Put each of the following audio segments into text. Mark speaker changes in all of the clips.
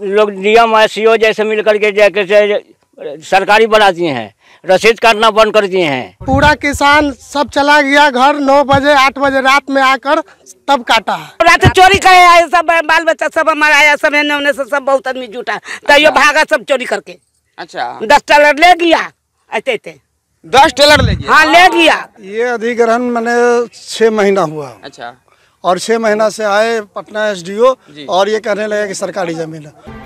Speaker 1: लोग DM CO जैसे मिल करके जाके से सरकारी बना दिए हैं रसीद काटना बंद कर दिए हैं।
Speaker 2: पूरा किसान सब चला गया घर नौ बजे आठ बजे रात में आकर तब काटा है।
Speaker 3: रात चोरी करे आए सब बाल बच्चा सब हमारा आया सब एने से सब बहुत आदमी जुटा। तैयो भागा सब चोरी करके।
Speaker 4: अच्छा।
Speaker 3: दस टेलर ले गया ऐते ऐते।
Speaker 4: दस टेलर ले गया?
Speaker 3: हाँ ले गया।
Speaker 2: ये अधिग्रहण मैंने छह महीना हुआ।
Speaker 4: अच्छा।
Speaker 2: और छः महीना से आए पटना एसडीओ। और ये कहने लगे कि सरकारी ज़मीन है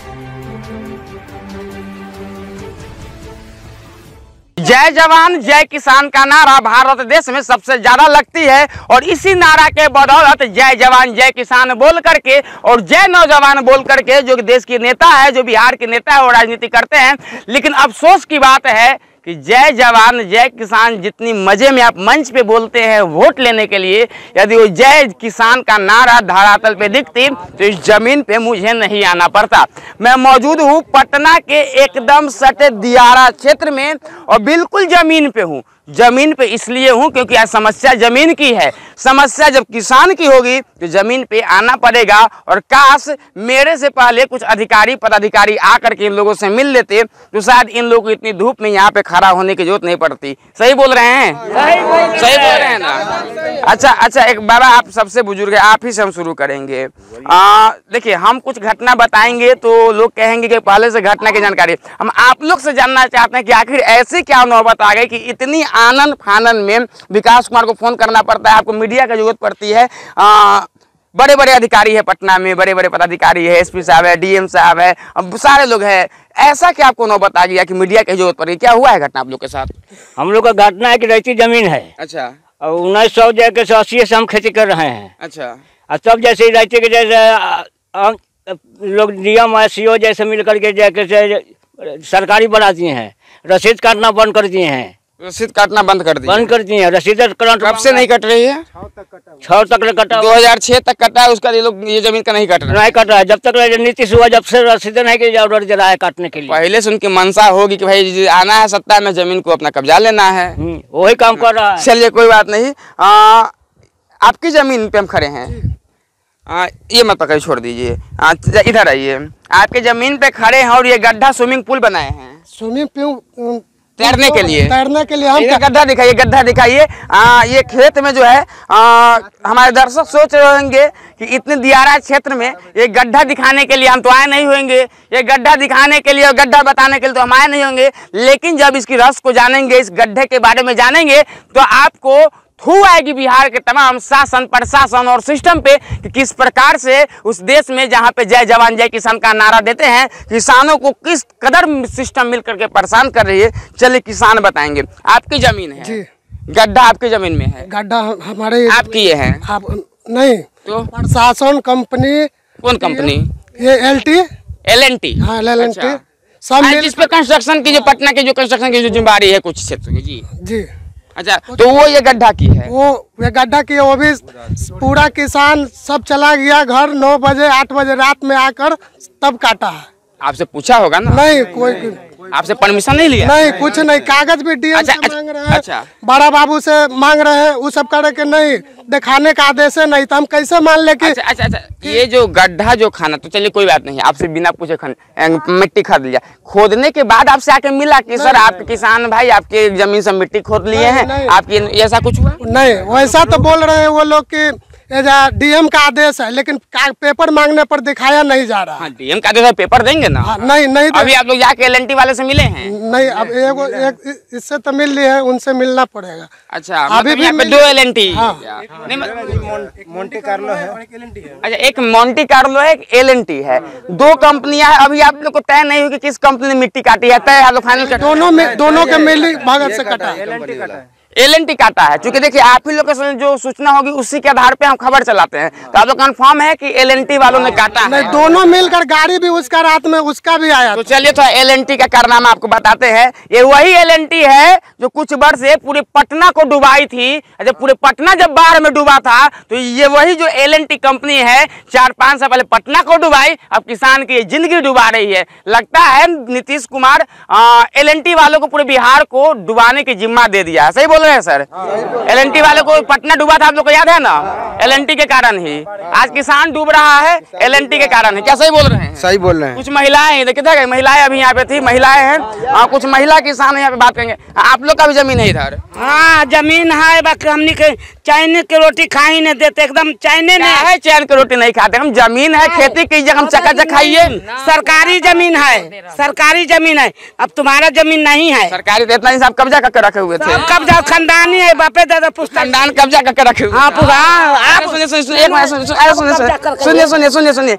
Speaker 4: जय जवान जय किसान का नारा भारत देश में सबसे ज़्यादा लगती है और इसी नारा के बदौलत जय जवान जय किसान बोल करके और जय नौजवान बोल करके जो देश के नेता है जो बिहार के नेता है वो राजनीति करते हैं लेकिन अफसोस की बात है कि जय जवान, जय किसान, जितनी मज़े में आप मंच पे बोलते हैं वोट लेने के लिए, यदि वो जय किसान का नारा धरातल पे दिखती तो इस ज़मीन पे मुझे नहीं आना पड़ता। मैं मौजूद हूँ पटना के एकदम सटे दियारा क्षेत्र में और बिल्कुल ज़मीन पे हूँ। ज़मीन पे इसलिए हूँ क्योंकि आज समस्या ज़मीन की है। समस्या जब किसान की होगी तो ज़मीन पे आना पड़ेगा और काश मेरे से पहले कुछ अधिकारी, पदाधिकारी आकर के इन लोगों से मिल लेते तो शायद इन लोगों को इतनी धूप में यहाँ पे खड़ा होने की ज़रूरत नहीं पड़ती। सही बोल रहे हैं? सही बोल रहे हैं। ना? अच्छा अच्छा एक बाबा आप सबसे बुज़ुर्ग है आप ही से हम शुरू करेंगे। देखिए हम कुछ घटना बताएँगे तो लोग कहेंगे कि पहले से घटना की जानकारी। हम आप लोग से जानना चाहते हैं कि आखिर ऐसी क्या नौबत आ गई कि इतनी आनंद फानन में विकास कुमार को फ़ोन करना पड़ता है आपको मीडिया की ज़रूरत पड़ती है। बड़े बड़े अधिकारी है पटना में बड़े बड़े पदाधिकारी है एसपी साहब है डीएम साहब है सारे लोग हैं। ऐसा क्या आपको नौबत बता दिया कि मीडिया की ज़रूरत पड़ी क्या हुआ है घटना आप लोग के साथ?
Speaker 1: हम लोग का घटना है कि रहती ज़मीन है।
Speaker 4: अच्छा।
Speaker 1: और उन्नीस सौ जैसे से अस्सी से हम खेती कर रहे हैं।
Speaker 4: अच्छा।
Speaker 1: और तब जैसे रहते के जैसे लोग डीएम और सीओ जैसे मिल करके जाके से सरकारी बना दिए हैं रसीद काटना बंद कर दिए हैं।
Speaker 4: रसीद काटना बंद कर दिया
Speaker 1: बंद कर दिए हैं। रसीद
Speaker 4: कब से नहीं कट रही है?
Speaker 1: छः तक ले कटा
Speaker 4: 2006 तक कटा है उसका ये लोग ये ज़मीन का नहीं कट रहा।
Speaker 1: नहीं कट रहा है। जब तक नीतीश हुआ जब से रसीद नहीं की ऑर्डर दे रहा है काटने के लिए।
Speaker 4: पहले से उनकी मंशा होगी कि भाई आना है सत्ता में ज़मीन को अपना कब्जा लेना है।
Speaker 1: हम्म, वही काम कर रहा है।
Speaker 4: चलिए कोई बात नहीं। आपकी ज़मीन पे हम खड़े हैं। आ, ये मत पकड़ छोड़ दीजिए। इधर आइए। आपके ज़मीन पे खड़े हैं और ये गड्ढा स्विमिंग पूल बनाए हैं।
Speaker 2: स्विमिंग पूल
Speaker 4: तैरने के लिए।
Speaker 2: तैरने के लिए हम
Speaker 4: गड्ढा दिखाइए गड्ढा दिखाइए। ये खेत में जो है आ, हमारे दर्शक सोच रहे होंगे कि इतने दियारा क्षेत्र में ये गड्ढा दिखाने के लिए हम तो आए नहीं होंगे। ये गड्ढा दिखाने के लिए और गड्ढा बताने के लिए तो हम आए नहीं होंगे। लेकिन जब इसकी रस को जानेंगे इस गड्ढे के बारे में जानेंगे तो आपको थू आएगी बिहार के तमाम शासन प्रशासन और सिस्टम पे कि किस प्रकार से उस देश में जहाँ पे जय जवान जय किसान का नारा देते हैं किसानों को किस कदर सिस्टम मिल करके परेशान कर रही है चलिए किसान बताएँगे। आपकी ज़मीन है?
Speaker 2: जी।
Speaker 4: गड्ढा आपकी ज़मीन में है?
Speaker 2: गड्ढा हमारे
Speaker 4: आपकी ये है?
Speaker 2: आप नहीं।
Speaker 4: तो?
Speaker 2: प्रशासन कंपनी
Speaker 4: कौन कंपनी?
Speaker 2: ये L T
Speaker 4: L N T
Speaker 2: हाँ एल एन टी सब
Speaker 4: जिस पे कंस्ट्रक्शन की जो पटना की जो कंस्ट्रक्शन की जो जिम्मेवारी है कुछ क्षेत्र की जी।
Speaker 2: जी।
Speaker 4: अच्छा तो वो ये गड्ढा की है?
Speaker 2: वो ये गड्ढा की वो भी पूरा किसान सब चला गया घर नौ बजे आठ बजे रात में आकर तब काटा है।
Speaker 4: आपसे पूछा होगा ना?
Speaker 2: नहीं कोई
Speaker 4: आपसे परमिशन नहीं लिया?
Speaker 2: नहीं कुछ नहीं कागज़ भी डीएम
Speaker 4: अच्छा,
Speaker 2: से
Speaker 4: अच्छा,
Speaker 2: मांग रहे हैं।
Speaker 4: अच्छा।
Speaker 2: बड़ा बाबू से मांग रहे हैं वो सब करे के नहीं दिखाने का आदेश है नहीं तो हम कैसे मान ले कि
Speaker 4: अच्छा अच्छा अच्छा ये जो गड्ढा जो खाना तो चलिए कोई बात नहीं आपसे बिना पूछे खन मिट्टी खोद लिया। खोदने के बाद आपसे आके मिला कि सर आप किसान भाई आपके ज़मीन से मिट्टी खोद लिए हैं आपकी ऐसा कुछ हुआ?
Speaker 2: नहीं वैसा तो बोल रहे हैं वो लोग कि डीएम का आदेश है लेकिन का- पेपर मांगने पर दिखाया नहीं जा रहा।
Speaker 4: हाँ डीएम का तो पेपर देंगे ना?
Speaker 2: हाँ, नहीं नहीं
Speaker 4: अभी आप लोग जाके एल वाले से मिले हैं?
Speaker 2: नहीं अब एगो एक इससे तो मिल लिए है उनसे मिलना पड़ेगा।
Speaker 4: अच्छा
Speaker 2: अभी
Speaker 4: मतलब
Speaker 2: भी
Speaker 4: पे
Speaker 2: मिल-
Speaker 4: दो एल एन टी
Speaker 2: हाँ।
Speaker 4: मोन्टी कार्लो है। अच्छा एक मोन्टी कार्लो है एक एल एन टी है। दो कंपनियाँ हैं अभी आप लोग को तय नहीं हुई कि किस कंपनी ने मिट्टी काटी है तय आप लोग फाइनल
Speaker 2: दोनों में दोनों के मिली भगत से कटा
Speaker 4: एल एन टी काटा है। क्योंकि देखिए आप ही लोग जो सूचना होगी उसी के आधार पे हम खबर चलाते हैं। तो आप लोग कंफर्म है कि एल एन टी वालों ने काटा है।
Speaker 2: दोनों मिलकर गाड़ी भी उसका रात में उसका भी आया
Speaker 4: तो चलिए थोड़ा एल एन टी का कारनामा आपको बताते हैं। ये वही एल एन टी है जो कुछ वर्ष से पूरे पटना को डुबाई थी। जब पूरे पटना जब बाढ़ में डूबा था तो ये वही जो एल एन टी कंपनी है चार पाँच साल पहले पटना को डुबाई अब किसान की ज़िंदगी डुबा रही है। लगता है Nitish Kumar L N T वालों को पूरे बिहार को डुबाने की जिम्मा दे दिया सही बोल रहे हैं सर? एल एन वाले को पटना डूबा था आप लोग को याद है ना? एलएनटी के कारण ही। आज किसान डूब रहा है एलएनटी के कारण है। क्या सही बोल रहे हैं?
Speaker 5: सही बोल रहे हैं।
Speaker 4: कुछ महिलाएँ हैं देखिए महिलाएँ अभी यहाँ पे थी महिलाएँ हैं। आ, कुछ महिला किसान यहाँ पे बात करेंगे। आप लोग का भी ज़मीन है इधर?
Speaker 3: हाँ ज़मीन है बाकी हमनी के चाइने के रोटी खा ही नहीं देते एकदम चाइने
Speaker 4: क्या
Speaker 3: ने
Speaker 4: है चैन की रोटी नहीं खाते? हम ज़मीन है खेती कीजिए हम चकाचक खाइए
Speaker 3: सरकारी ज़मीन है सरकारी ज़मीन है। अब तुम्हारा ज़मीन नहीं है।
Speaker 4: सरकारी तो इतना कब्जा करके रखे हुए थे।
Speaker 3: कब्जा खानदानी है बापे दादा पुस्तक
Speaker 4: खानदान कब्जा करके रखे
Speaker 3: हाँ पूरा आप
Speaker 4: सुनिए सुनिए सुनिए एक मिनट सुनिए अरे सुनिए सुनिए सुनिए सुनिए सुनिए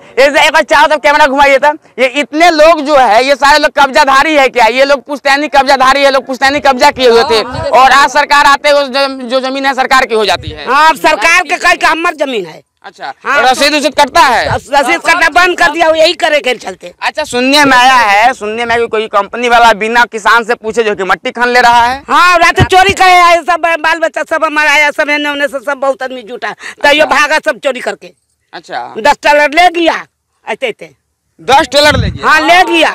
Speaker 4: एक बार चाहो तरफ़ कैमरा घुमाइए था ये इतने लोग जो है ये सारे लोग कब्जाधारी है क्या ये लोग पुस्तैनी कब्जाधारी है लोग पुस्तैनी कब्जा किए हुए थे और आज सरकार आते हुए जो- जो ज़मीन है सरकार की हो जाती है
Speaker 3: हाँ सरकार के कई का हमर ज़मीन है
Speaker 4: अच्छा
Speaker 3: हाँ,
Speaker 4: और रसीद उसीद कटता है?
Speaker 3: रसीद करना बंद कर दिया यही करे के चलते।
Speaker 4: अच्छा सुनने में आया है सुनने में कि कोई कंपनी वाला बिना किसान से पूछे जो कि मट्टी खन ले रहा है?
Speaker 3: हाँ रात चोरी करे आए सब बाल बच्चा सब हमारा आया सब एने से सब बहुत आदमी जुटा। तैयो भागा सब चोरी करके।
Speaker 4: अच्छा।
Speaker 3: दस डॉलर ले गया ऐसे ऐसे
Speaker 4: दस टेलर ले गया?
Speaker 3: हाँ ले गया।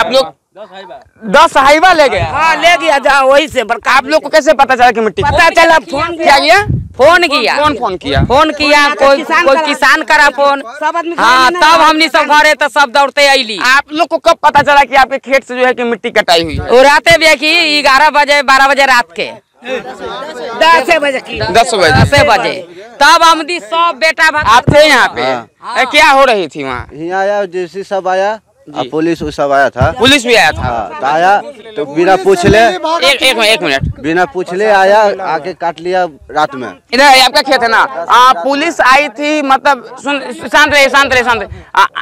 Speaker 4: आप लोग दस हाईवा ले गया?
Speaker 3: हाँ ले गया जहाँ वही से बड़का
Speaker 4: आप लोग को कैसे पता चला कि मिट्टी
Speaker 3: पता चला फ़ोन
Speaker 4: क्या किया?
Speaker 6: फ़ोन किया।
Speaker 4: कौन फ़ोन किया।
Speaker 6: फ़ोन किया कोई
Speaker 3: किसान
Speaker 6: कोई
Speaker 3: करा-
Speaker 6: किसान करा फ़ोन।
Speaker 3: सब
Speaker 6: हाँ तब हमनी सब घरे तो सब दौड़ते अली
Speaker 4: आप लोग को कब पता चला कि आपके खेत से जो है कि मिट्टी कटाई हुई है?
Speaker 6: वो राते भी कि ग्यारह बजे बारह बजे रात के।
Speaker 3: दस बजे
Speaker 4: दस बजे।
Speaker 6: दसे बजे। तब हमनी सब बेटा
Speaker 4: आप थे यहाँ पे? क्या हो रही थी वहाँ?
Speaker 5: यहाँ आया जैसी सब आया पुलिस वो सब आया था।
Speaker 4: पुलिस भी आया था?
Speaker 5: हाँ, तो आया। तो बिना पूछले
Speaker 4: एक एक मिनट एक मिनट।
Speaker 5: बिना पूछले आया आके काट लिया रात में।
Speaker 4: इधर आपका खेत है ना? आ, पुलिस आई थी मतलब सुन शांत रहे शांत रहे शांत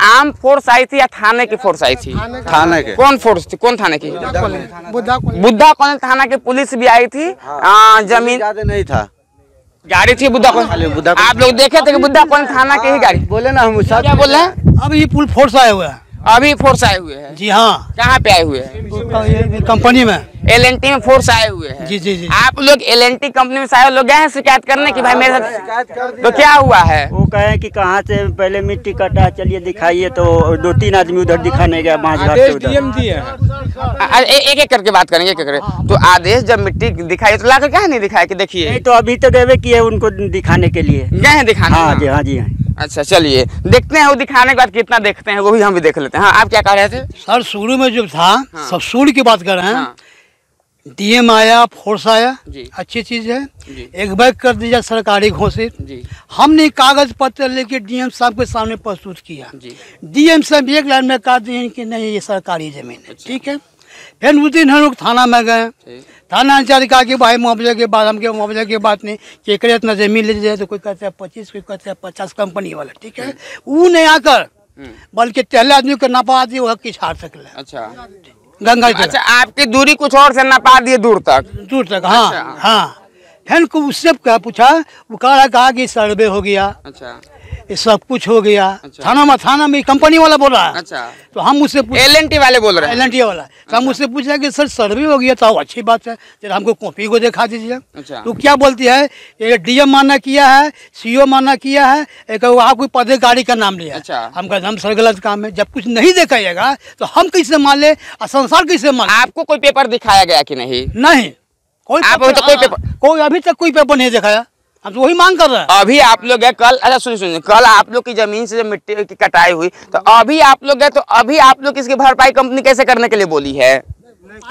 Speaker 4: आम फोर्स आई थी या थाने की फोर्स आई थी?
Speaker 5: थाने के।
Speaker 4: कौन फोर्स थी? कौन थाने की?
Speaker 2: बुद्धा को
Speaker 4: बुद्धा कॉलोनी। थाना की पुलिस भी आई थी। ज़मीन
Speaker 5: नहीं था।
Speaker 4: गाड़ी थी बुद्धा
Speaker 5: बुद्धा
Speaker 4: आप लोग देखे थे बुद्धा कॉलोनी थाना की ही गाड़ी?
Speaker 5: बोले ना हम सब
Speaker 4: क्या बोल हैं?
Speaker 7: अब ये पुल फोर्स आया हुआ हैं।
Speaker 4: अभी फोर्स आए हुए हैं।
Speaker 7: जी हाँ।
Speaker 4: कहाँ पे आए हुए हैं?
Speaker 7: कंपनी में।
Speaker 4: एल एन टी में फोर्स आए हुए हैं।
Speaker 7: जी जी जी।
Speaker 4: आप लोग एल एन टी कंपनी में शायद लोग गए हैं शिकायत करने की भाई मेरे साथ तो क्या हुआ है?
Speaker 1: वो कहे कि कहाँ से पहले मिट्टी कटा चलिए दिखाइए तो दो तीन आदमी उधर दिखाने गया घाट
Speaker 4: ए- एक एक करके बात करेंगे एक करके। तो आदेश जब मिट्टी दिखाई तो लाकर क्या नहीं दिखाया कि देखिए?
Speaker 1: नहीं तो अभी तो गए किए उनको दिखाने के लिए।
Speaker 4: गए दिखाने।
Speaker 1: हाँ
Speaker 4: हाँ
Speaker 1: जी हाँ जी हाँ।
Speaker 4: अच्छा चलिए। देखते हैं वो दिखाने के बाद कितना देखते हैं वो भी हम भी देख लेते हैं। हाँ आप क्या कह रहे थे?
Speaker 7: सर शुरू में जो था
Speaker 4: हाँ।
Speaker 7: सब शुरू की बात कर रहे हैं।
Speaker 4: हाँ।
Speaker 7: डीएम आया फोर्स आया। अच्छी चीज़ है। एक बैग कर दिया सरकारी घोषित। हमने कागज़ पत्र लेके डीएम साहब के सामने प्रस्तुत किया। डीएम साहब एक लाइन में कहा दिए कि नहीं ये सरकारी ज़मीन है। ठीक है? फिर उस दिन हम लोग थाना में गए। थाना इंचार्ज कहा कि भाई मुआवजे के बाद हमके मुआवजे की बात नहीं कि एक इतना ज़मीन ले जाए तो कोई कहते हैं पच्चीस कोई कहते हैं पचास कंपनी वाला ठीक है? वो नहीं आकर बल्कि पहले आदमी को नपा दिए वह कि छाड़ सकले?
Speaker 4: अच्छा।
Speaker 7: गंगा
Speaker 4: अच्छा आपकी दूरी कुछ और से नपा दिए दूर तक?
Speaker 7: दूर तक हाँ
Speaker 4: अच्छा।
Speaker 7: हाँ फिर को उससे क्या पूछा वो कह रहा कहा कि सर्वे हो गया।
Speaker 4: अच्छा।
Speaker 7: ये सब कुछ हो गया।
Speaker 4: अच्छा।
Speaker 7: थाना में थाना में कंपनी वाला बोल रहा। है
Speaker 4: अच्छा।
Speaker 7: तो हम उससे
Speaker 4: एल वाले बोल रहे हैं।
Speaker 7: एल वाला। तो हम उससे पूछा कि सर सर्वे हो गया तो अच्छी बात है। जरा हमको कॉपी को दिखा दीजिए।
Speaker 4: अच्छा।
Speaker 7: तो क्या बोलती है? ये डीएम माना किया है सीओ माना किया है एक वहाँ कोई पदाधिकारी का नाम लिया
Speaker 4: अच्छा।
Speaker 7: हम कहते हम सर गलत काम है जब कुछ नहीं देखा तो हम कैसे मान ले? और संसार कैसे मान
Speaker 4: आपको कोई पेपर दिखाया गया कि नहीं?
Speaker 7: नहीं। कोई
Speaker 4: आप अभी तक कोई
Speaker 7: हाँ,
Speaker 4: पेपर-
Speaker 7: कोई अभी तक कोई पेपर नहीं दिखाया। हम तो वही मांग कर रहे हैं।
Speaker 4: अभी आप लोग गए कल अच्छा सुनिए सुनिए कल आप लोग की ज़मीन से जब मिट्टी की कटाई हुई तो अभी आप लोग गए तो अभी आप लोग इसकी भरपाई कंपनी कैसे करने के लिए बोली है?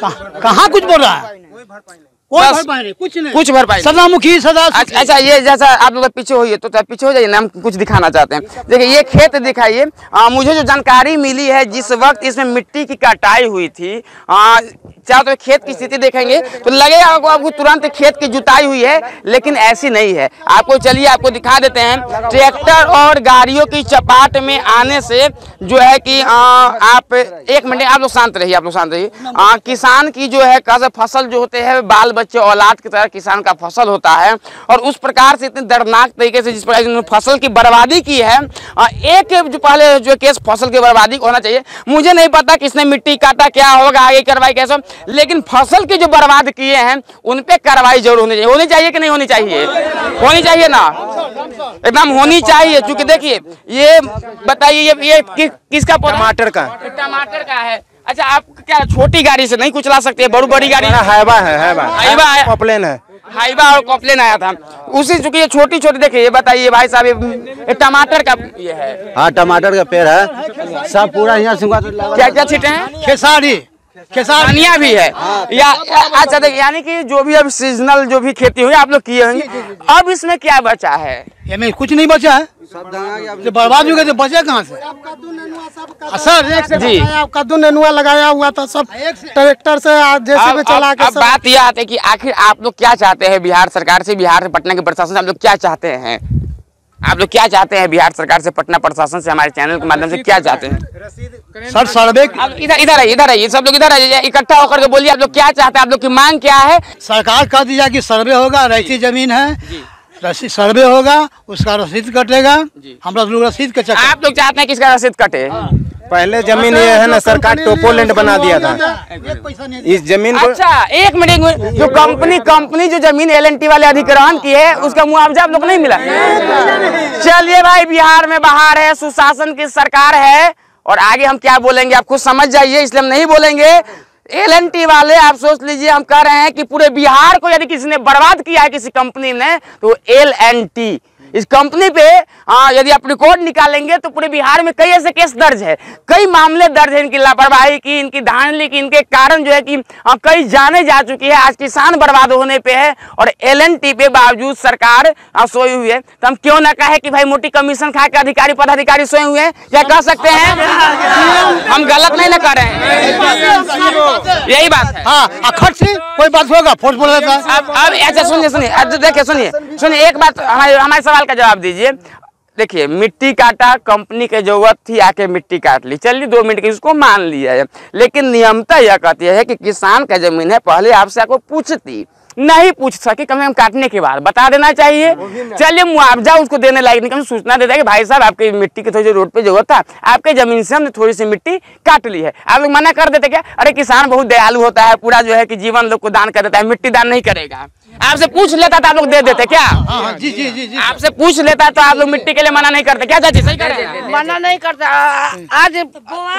Speaker 7: कहाँ कहाँ कुछ बोल रहा है? कोई भरपाई नहीं कुछ नहीं।
Speaker 4: कुछ भरपाई नहीं।
Speaker 7: सदा मुखी सदा
Speaker 4: अच्छा अच्छा ये जैसा आप लोग पीछे होइए तो पीछे हो जाइए ना हम कुछ दिखाना चाहते हैं। देखिए ये खेत दिखाइए। मुझे जो जानकारी मिली है जिस वक्त इसमें मिट्टी की कटाई हुई थी चाहे तो खेत की स्थिति देखेंगे तो लगेगा आपको आपको तुरंत खेत की जुताई हुई है लेकिन ऐसी नहीं है। आपको चलिए आपको दिखा देते हैं। ट्रैक्टर और गाड़ियों की चपाट में आने से जो है कि आ, आप एक मिनट आप लोग शांत रहिए आप लोग शांत रहिए। किसान की जो है फ़सल जो होते हैं बाल बच्चे औलाद की तरह किसान का फ़सल होता है और उस प्रकार से इतने दर्दनाक तरीके से जिस प्रकार से इन्होंने फ़सल की बर्बादी की है एक जो पहले जो केस फ़सल की बर्बादी होना चाहिए मुझे नहीं पता किसने मिट्टी काटा क्या होगा आगे कार्रवाई कैसे लेकिन फ़सल की जो बर्बाद किए हैं उन पे कार्रवाई ज़रूर होनी चाहिए। होनी चाहिए कि नहीं होनी चाहिए? होनी चाहिए ना? एकदम होनी चाहिए क्योंकि देखिए ये बताइए ये ये कि, किसका
Speaker 5: टमाटर का।
Speaker 4: टमाटर का है। अच्छा आप क्या छोटी गाड़ी से नहीं कुचला सकते बड़ी बड़ी गाड़ी?
Speaker 5: हाईवा है हाईवा
Speaker 4: हाईवा है।
Speaker 5: कॉप्लेन है।
Speaker 4: हाईवा और कॉपलेन आया था। उसी चूँकि ये छोटी छोटी देखिए ये बताइए भाई साहब ये टमाटर का ये है।
Speaker 5: हाँ टमाटर का पेड़ है। सब पूरा यहाँ से
Speaker 4: क्या क्या छीटे हैं?
Speaker 7: खेसारी खेसारी
Speaker 4: धनिया भी है। या या- अच्छा देखिए यानी कि जो भी अब सीजनल जो भी खेती हुई आप लोग किए होंगे। अब इसमें क्या बचा है?
Speaker 7: ये कुछ नहीं बचा है। जो बर्बाद हो गए तो बचे कहाँ से? सर एक से
Speaker 4: जी।
Speaker 2: लगाया, कद्दू नेनुआ लगाया हुआ था सब ट्रैक्टर से जैसे चला
Speaker 4: अब,
Speaker 2: के
Speaker 4: अब
Speaker 2: सब
Speaker 4: बात यह आती है कि आखिर आप लोग क्या चाहते हैं? बिहार सरकार से बिहार से पटना के प्रशासन से आप लोग क्या चाहते हैं? आप लोग क्या चाहते हैं बिहार सरकार से पटना प्रशासन से हमारे चैनल के माध्यम से क्या चाहते हैं?
Speaker 7: सर सर्वे
Speaker 4: इधर इधर आइए इधर आइए सब लोग इधर आइए इकट्ठा होकर के बोलिए आप लोग क्या चाहते हैं आप लोग की मांग क्या है?
Speaker 7: सरकार कह दिया कि सर्वे होगा रैसी ज़मीन है रसीद सर्वे होगा उसका रसीद कटेगा हम लोग रसीद के
Speaker 4: आप लोग चाहते हैं कि इसका रसीद कटे?
Speaker 8: पहले ज़मीन ये है ना सरकार टोपोलैंड बना दिया था। इस ज़मीन को
Speaker 4: अच्छा एक मिनट जो कंपनी कंपनी जो ज़मीन एलएनटी वाले अधिग्रहण की है उसका मुआवजा आप लोग नहीं मिला। चलिए भाई बिहार में बाहर है सुशासन की सरकार है और आगे हम क्या बोलेंगे आप खुद समझ जाइए इसलिए हम नहीं बोलेंगे। एलएनटी वाले आप सोच लीजिए हम कह रहे हैं कि पूरे बिहार को यदि किसी ने बर्बाद किया है किसी कंपनी ने तो एलएनटी इस कंपनी पे हाँ यदि आप रिकॉर्ड निकालेंगे तो पूरे बिहार में कई ऐसे केस दर्ज है। कई मामले दर्ज है इनकी लापरवाही की इनकी धांधली की इनके कारण जो है कि हाँ, कई जाने जा चुकी है। आज किसान बर्बाद होने पे है और एलएनटी पे बावजूद सरकार हाँ, सोई हुई है। तो हम क्यों ना कहे कि भाई मोटी कमीशन खा के अधिकारी पदाधिकारी सोए हुए हैं? क्या कह सकते हैं? हम गलत नहीं ना कर। रहे हैं यही बात है।
Speaker 7: हाँ कोई बात होगा? फोर्स बोल
Speaker 4: अब अच्छा सुनिए सुनिए। अब देखिए सुनिए सुनिए एक बात हमारे हमारे सवाल का जवाब दीजिए। देखिए मिट्टी काटा कंपनी की ज़रूरत थी आके मिट्टी काट ली। चलिए दो मिनट की उसको मान लिया है। लेकिन नियमता यह कहती है कि किसान का ज़मीन है पहले आपसे आपको पूछती। नहीं पूछ सके कम से कम काटने के बाद। बता देना चाहिए। चलिए मुआवजा उसको देने लायक नहीं। कम सूचना देता है कि भाई साहब आपकी मिट्टी की थोड़ी रोड पे ज़रूरत था। आपके ज़मीन से हमने थोड़ी सी मिट्टी काट ली है। आप लोग मना कर देते क्या? अरे किसान बहुत दयालु होता है पूरा जो है कि जीवन लोग को दान कर देता है मिट्टी दान नहीं करेगा। आपसे पूछ लेता तो आप लोग दे देते क्या
Speaker 7: हाँ हाँ जी जी जी जी
Speaker 4: आपसे पूछ लेता तो आप लोग मिट्टी के लिए मना नहीं करते क्या चाची सही कर रहे
Speaker 3: मना नहीं करते आज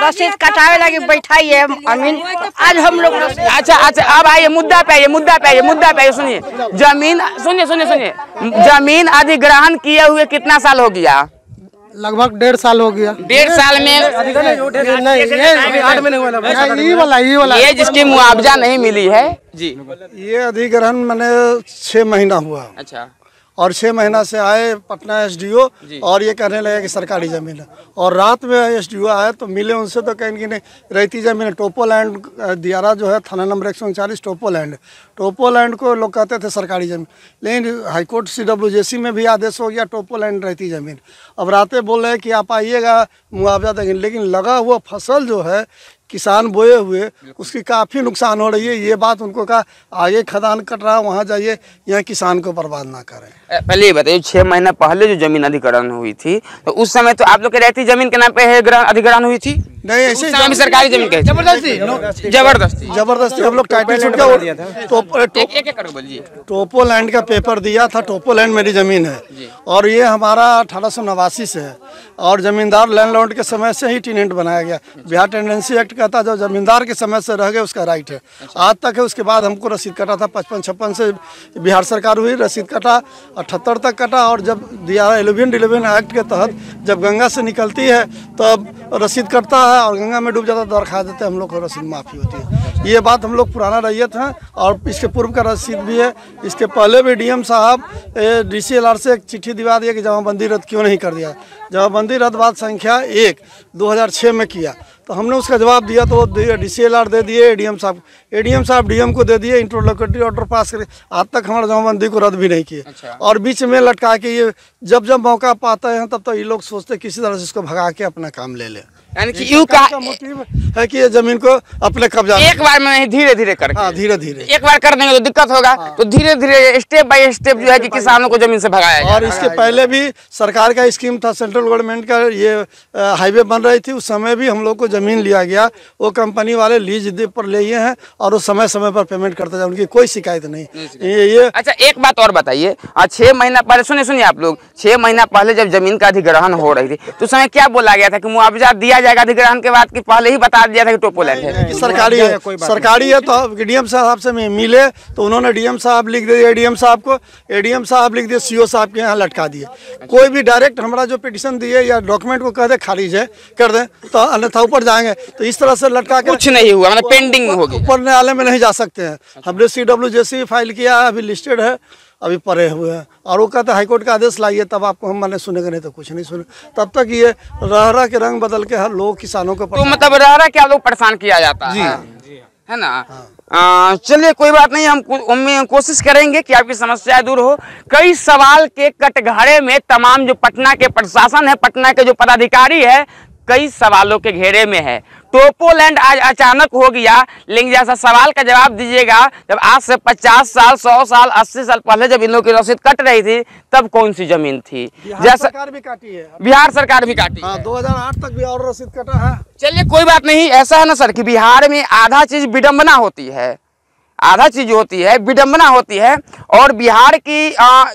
Speaker 3: रसीद कटावे लगे बैठाई है अमीन आज हम लोग
Speaker 4: अच्छा अच्छा अब आइए मुद्दा पे आइए मुद्दा पे आइए मुद्दा पे आइए सुनिए ज़मीन सुनिए सुनिए सुनिए ज़मीन अधिग्रहण किए हुए कितना साल हो गया
Speaker 2: लगभग डेढ़ साल हो गया।
Speaker 4: डेढ़ साल में
Speaker 2: नहीं ये ये वाला ये वाला।
Speaker 4: ये जिसकी मुआवजा नहीं मिली है। जी।
Speaker 9: ये अधिग्रहण मैंने छह महीना हुआ।
Speaker 4: अच्छा।
Speaker 9: और छः महीना से आए पटना एसडीओ और ये कहने लगे कि सरकारी ज़मीन है। और रात में एसडीओ आए तो मिले उनसे तो कहेंगे कि नहीं रहती ज़मीन है टोपो लैंड दियारा जो है थाना नंबर एक सौ उनचालीस टोपो लैंड। टोपो लैंड को लोग कहते थे सरकारी ज़मीन। लेकिन हाईकोर्ट सी डब्ल्यू जे सी में भी आदेश हो गया टोपो लैंड रहती ज़मीन। अब रातें बोल रहे हैं कि आप आइएगा मुआवजा देंगे। लेकिन लगा हुआ फ़सल जो है किसान बोए हुए उसकी काफ़ी नुकसान हो रही है। ये बात उनको कहा आगे खदान कट रहा है वहाँ जाइए यहाँ किसान को बर्बाद ना करें।
Speaker 4: पहले ये बताइए छह महीना पहले जो ज़मीन अधिग्रहण हुई थी तो उस समय तो आप लोग की रहती ज़मीन के नाम पे है अधिग्रहण हुई थी?
Speaker 9: नहीं ऐसे
Speaker 4: सरकारी ज़मीन कही
Speaker 7: ज़बरदस्ती?
Speaker 4: ज़बरदस्ती।
Speaker 9: ज़बरदस्ती हम लोग टाइटल छूट गया टोपो लैंड का पेपर दिया था टोपो लैंड मेरी ज़मीन है। और ये हमारा अठारह सौ नवासी से है। और ज़मींदार लैंडलॉर्ड के समय से ही टीनेंट बनाया गया। बिहार टेंडेंसी एक्ट कहता जो ज़मींदार के समय से रह गए उसका राइट है। आज तक है उसके बाद हमको रसीद कटा था पचपन छप्पन से बिहार सरकार हुई रसीद कटा अठहत्तर तक कटा और जब दिया एलेवन डिलेवन एक्ट के तहत जब गंगा से निकलती है तब रसीद कटता है और गंगा में डूब जाता है दरखा देते हैं हम लोग को रसीद माफ़ी होती है। ये बात हम लोग पुराना रैयत हैं और इसके पूर्व का रसीद भी है। इसके पहले भी डीएम साहब डी सी से एक चिट्ठी दिवा दिया कि जमाबंदी रद्द क्यों नहीं कर दिया। जमाबंदी रद्द बात संख्या एक 2006 में किया। तो हमने उसका जवाब दिया तो वो डी सी एल आर दे दिए एडीएम साहब एडीएम साहब डीएम को दे दिए इंटरलोकेटरी ऑर्डर पास करे। आज तक हमारे जमाबंदी को रद्द भी नहीं किए। अच्छा। और बीच में लटका के ये जब जब मौका पाते हैं तब तो ये लोग सोचते हैं किसी तरह से इसको भगा के अपना काम ले लें।
Speaker 4: यानी कि यू का
Speaker 9: का मोटिव है कि ये ज़मीन को अपने कब्जा
Speaker 4: एक बार में नहीं धीरे धीरे करके।
Speaker 9: हाँ धीरे धीरे।
Speaker 4: एक बार कर देंगे तो दिक्कत होगा। तो धीरे धीरे स्टेप बाय स्टेप जो है कि किसानों को ज़मीन से भगाया
Speaker 9: और इसके पहले भी सरकार का स्कीम था सेंट्रल गवर्नमेंट का ये हाईवे बन रही थी। उस समय भी हम लोग को ज़मीन लिया गया। वो कंपनी वाले लीज दे पर लिए हैं और वो समय समय पर पेमेंट करते जाए। उनकी कोई शिकायत नहीं। ये ये
Speaker 4: अच्छा एक बात और बताइए। छह महीना पहले सुनिए सुनिए आप लोग। छह महीना पहले जब ज़मीन का अधिग्रहण हो रही थी तो उस समय क्या बोला गया था कि मुआवजा दिया जाएगा अधिग्रहण के बाद कि पहले ही बता दिया था कि टोपोलैंड है।
Speaker 9: सरकारी है सरकारी है तो डीएम साहब से मिले तो उन्होंने डीएम साहब लिख दिए एडीएम साहब को एडीएम साहब लिख दिए सीओ साहब के यहाँ लटका दिए। कोई भी डायरेक्ट हमारा जो पिटिशन दिए या डॉक्यूमेंट को कह दे खारिज है कर दें तो अन्यथा ऊपर जाएँगे। तो इस तरह से लटका के
Speaker 4: कुछ नहीं हुआ मतलब पेंडिंग में होगी
Speaker 9: ऊपर न्यायालय में नहीं जा सकते हैं। हमने सी डब्ल्यू फ़ाइल किया अभी लिस्टेड है। अभी पड़े हुए हैं। और वो कहते हाईकोर्ट का आदेश लाइए तब आपको हम मैंने सुनेंगे नहीं तो कुछ नहीं सुने तब तक ये रह रह के रंग बदल के हर लोग किसानों को
Speaker 4: तो मतलब रह रहा क्या लोग परेशान किया जाता है जी। है? ना? आ, चलिए कोई बात नहीं हम कोशिश करेंगे कि आपकी समस्या दूर हो। कई सवाल के कटघरे में तमाम जो पटना के प्रशासन है पटना के जो पदाधिकारी है कई सवालों के घेरे में है। टोपोलैंड आज अचानक हो गया। लेकिन जैसा सवाल का जवाब दीजिएगा जब आज से 50 साल 100 साल 80 साल पहले जब इन लोगों की रसीद कट रही थी तब कौन सी ज़मीन थी?
Speaker 9: बिहार
Speaker 4: जैसा
Speaker 9: सरकार भी काटी है।
Speaker 4: बिहार सरकार भी काटी
Speaker 9: हाँ 2008 तक भी और रसीद कटा है।
Speaker 4: चलिए कोई बात नहीं ऐसा है ना सर कि बिहार में आधा चीज़ विडम्बना होती है। आधा चीज़ होती है विडम्बना होती है और बिहार की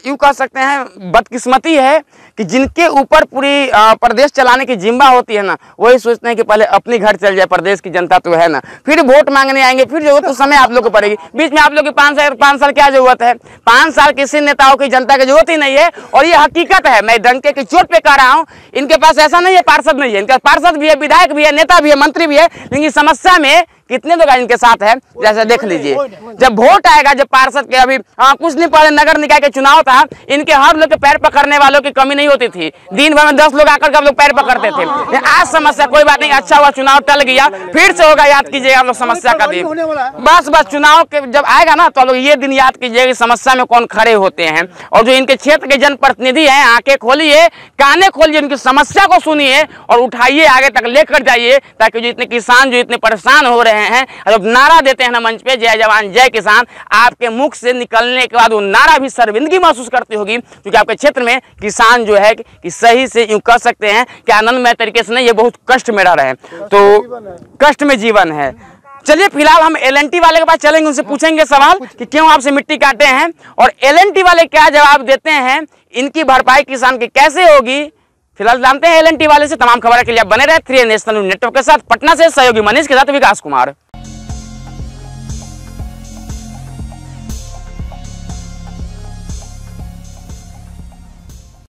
Speaker 4: यूँ कह सकते हैं बदकिस्मती है। कि जिनके ऊपर पूरी प्रदेश चलाने की जिम्मा होती है ना, वही सोचते हैं कि पहले अपने घर चल जाए, प्रदेश की जनता तो है ना। फिर वोट मांगने आएँगे, फिर ज़रूरत उस समय आप लोग को पड़ेगी। बीच में आप लोग की पाँच साल पाँच साल क्या ज़रूरत है? पाँच साल किसी नेताओं की जनता की ज़रूरत ही नहीं है, और ये हकीकत है, मैं डंके की चोट पे कह रहा हूँ, इनके पास ऐसा नहीं है, पार्षद नहीं है, इनके पार्षद भी है, विधायक भी है, नेता भी है, मंत्री भी है, लेकिन समस्या में कितने लोग इनके साथ है? जैसे देख लीजिए। जब वोट आएगा जब पार्षद के अभी हाँ, कुछ दिन पहले नगर निकाय के चुनाव था इनके हर लोग के पैर पकड़ने वालों की कमी नहीं होती थी। दिन भर में दस लोग आकर के हम लोग पैर पकड़ते थे। आज समस्या कोई बात नहीं अच्छा हुआ चुनाव टल गया। फिर से होगा याद कीजिएगा हम लोग समस्या का दिन। बस बस चुनाव के जब आएगा ना तो लोग ये दिन याद कीजिएगा समस्या में कौन खड़े होते हैं। और जो इनके क्षेत्र के जनप्रतिनिधि हैं आँखें खोलिए काने खोलिए उनकी समस्या को सुनिए और उठाइए आगे तक लेकर जाइए ताकि जो इतने किसान जो इतने परेशान हो रहे हैं और जब नारा देते हैं ना मंच पे, जय जवान, जय किसान। आपके मुख से निकलने के बाद वो नारा भी शर्मिंदगी महसूस करती होगी, क्योंकि आपके क्षेत्र में किसान जो है कि सही से यूँ कह सकते हैं कि आनंदमय तरीके से नहीं, ये बहुत कष्ट में रह रहे हैं। तो कष्ट में जीवन है। चलिए, फ़िलहाल हम एलएनटी वाले के पास चलेंगे, उनसे पूछेंगे सवाल कि क्यों आपसे मिट्टी काटे हैं और एल वाले क्या जवाब देते हैं, इनकी भरपाई किसान की कैसे होगी? फ़िलहाल जानते हैं एल वाले से तमाम खबरें के लिए बने रहे थ्री नेशनल नेटवर्क के साथ, पटना से सहयोगी मनीष के साथ विकास कुमार।